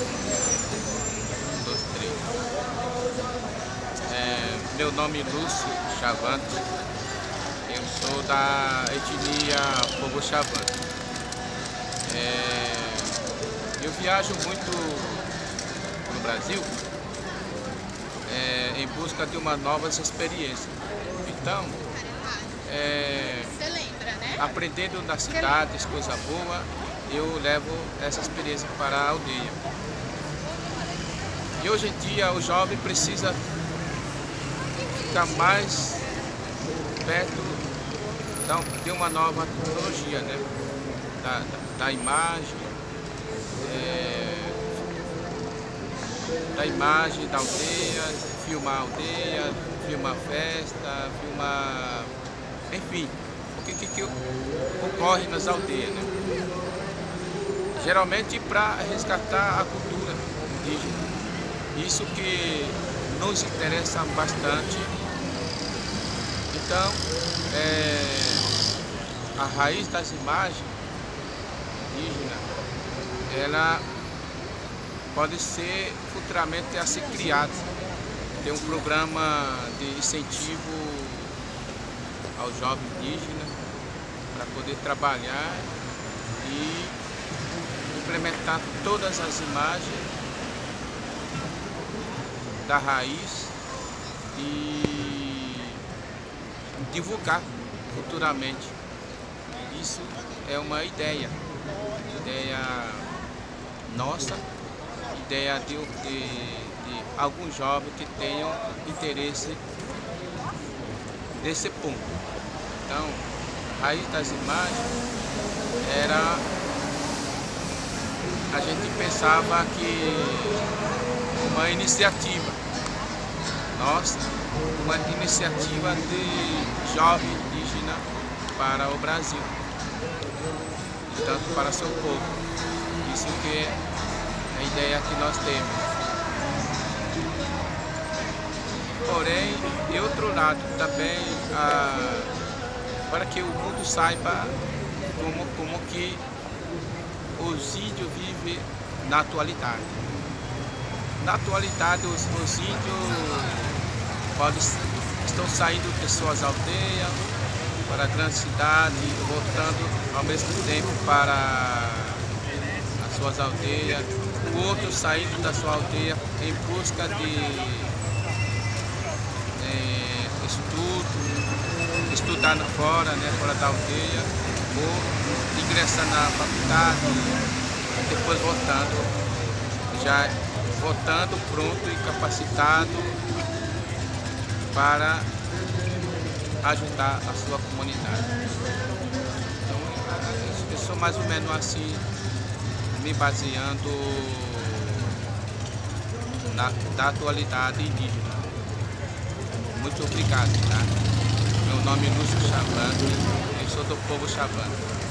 Um, dois, três. É, meu nome é Lúcio Chavante. Eu sou da etnia Povo Chavante. É, eu viajo muito no Brasil é, em busca de uma novas experiências. Então, é, né? aprendendo nas cidades, coisa boa, eu levo essa experiência para a aldeia. Hoje em dia o jovem precisa ficar mais perto de uma nova tecnologia, né? da, da, da imagem, é, da imagem da aldeia, filmar a aldeia, filmar a festa, filmar, enfim, o que, que, que ocorre nas aldeias. Né? Geralmente para resgatar a cultura indígena. Isso que nos interessa bastante. Então, é, a raiz das imagens indígenas, ela pode ser futuramente a ser criada. Tem um programa de incentivo ao jovem indígena para poder trabalhar e implementar todas as imagens da raiz e divulgar futuramente. Isso é uma ideia, ideia nossa, ideia de, de, de alguns jovens que tenham interesse desse ponto. Então, a raiz das imagens era a gente pensava que uma iniciativa nossa, uma iniciativa de jovem indígena para o Brasil e tanto para seu povo. Isso que é a ideia que nós temos. Porém, de outro lado também, ah, para que o mundo saiba como, como que os índios vivem na atualidade. Na atualidade, os, os índios podem, estão saindo de suas aldeias para a grande cidade, voltando ao mesmo tempo para as suas aldeias. O outro saindo da sua aldeia em busca de é, estudo, estudar fora, né, fora da aldeia, ou ingressar na faculdade, depois voltando, já voltando pronto e capacitado para ajudar a sua comunidade. Então, eu sou mais ou menos assim, me baseando na da atualidade indígena. Muito obrigado, tá? Meu nome é Lúcio Chavante, eu sou do povo Chavante.